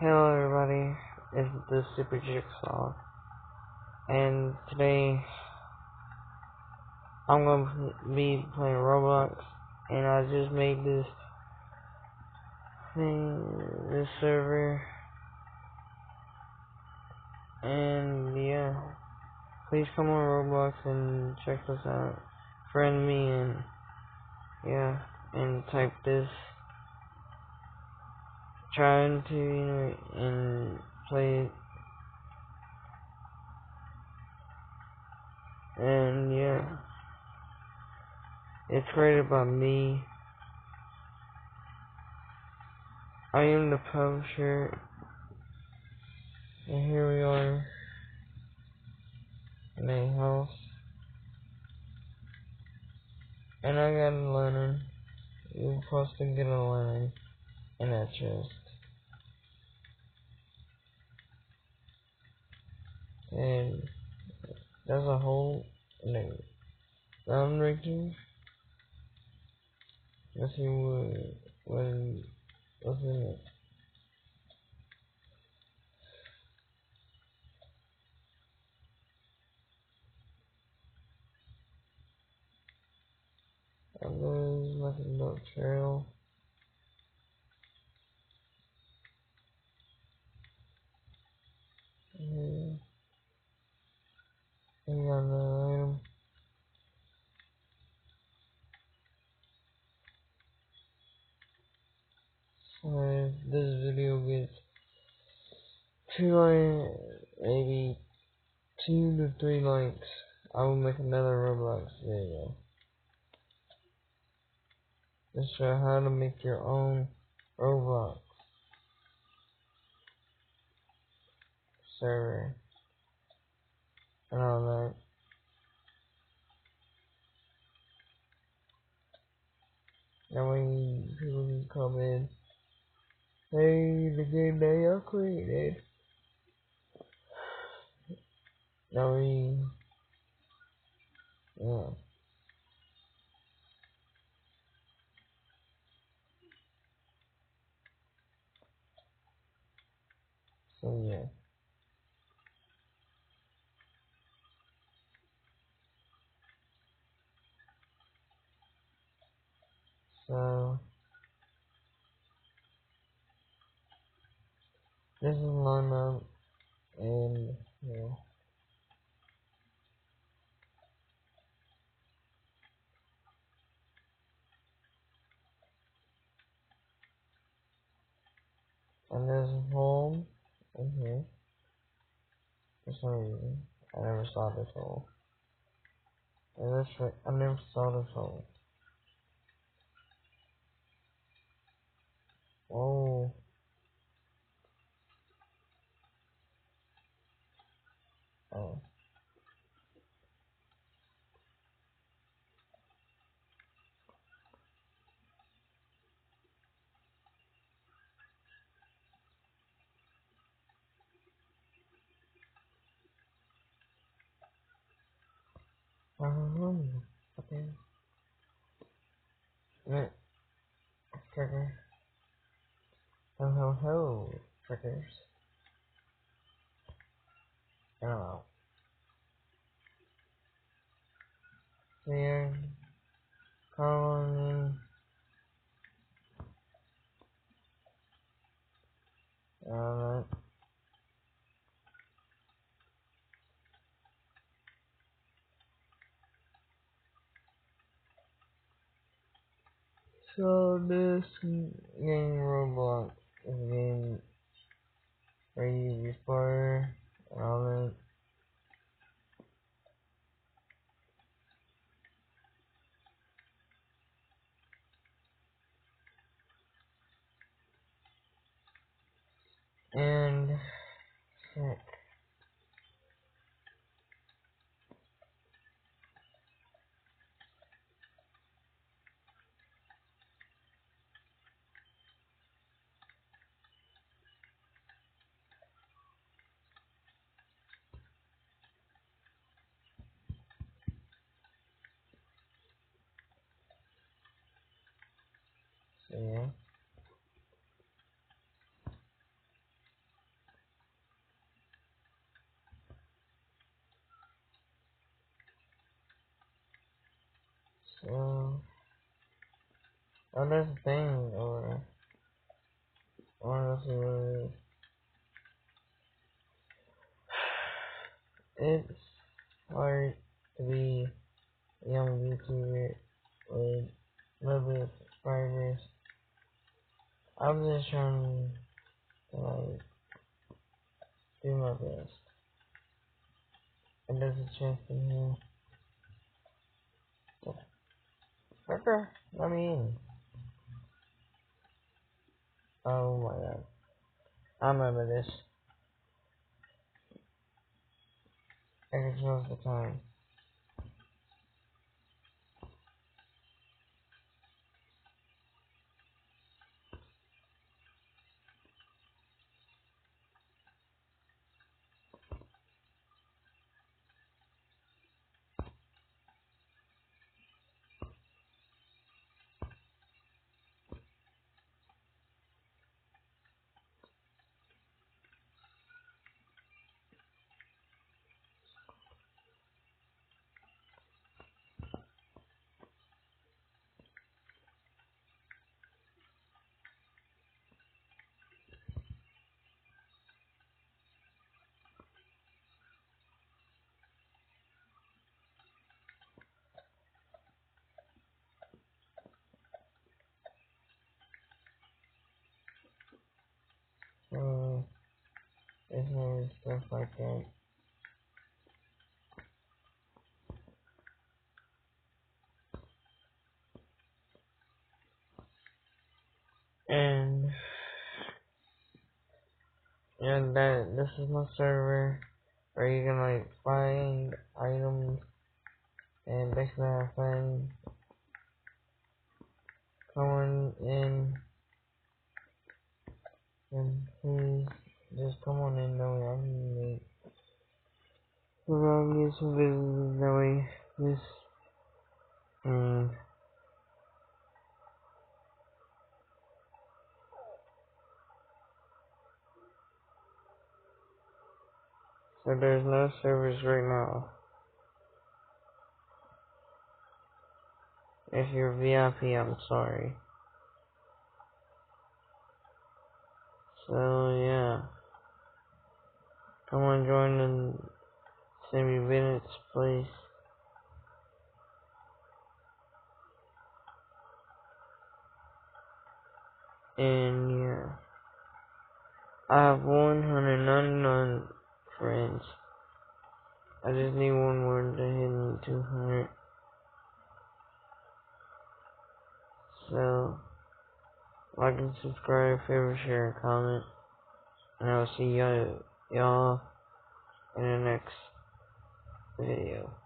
Hello everybody, it's the Super Jigsaw, and today I'm to be playing Roblox, and I just made this thing, this server, and yeah, please come on Roblox and check us out, friend me, and yeah, and type this trying to, you know, and play. And yeah, it's created by me. I am the publisher. And here we are in a house. And I got a lantern. You're supposed to get a lantern in that chest. and there's a whole the ground right there. Let's see what what what's in it. And there's like a little trail. Yeah. And got another item. So if this video gets two like maybe two to three likes, I will make another Roblox video. Just show how to make your own Roblox server and all that. That way people can come in. Hey, the game that you created. Way, yeah. So yeah. So this is lineup and yeah. And there's home in here. For some reason. I never saw this hole. And that's right, I never saw this hole. Oh. Oh. Um, okay. Right. Trigger. Ho ho ho, triggers. Oh. Here. Calling. So this game Roblox is a game where you explore all. And or so another thing or honestly it's hard to be young YouTuber with limited subscribers I'm just trying to like do my best. And there's a chest in here. Fucker, let me in. Oh my god. I remember this. I can trust the time. And stuff like that. And and that this is my server. Where you can like find items and basically have fun coming in and please just come on in that way I gonna get some visitors that way this and mm. So there's no servers right now. If you're VIP, I'm sorry. So yeah. Come on, join in Sammy Bennett's place. And yeah. I have 199 friends. I just need one more to hit 200. So, like and subscribe, favorite, share, comment. And I'll see y'all, y'all in the next video.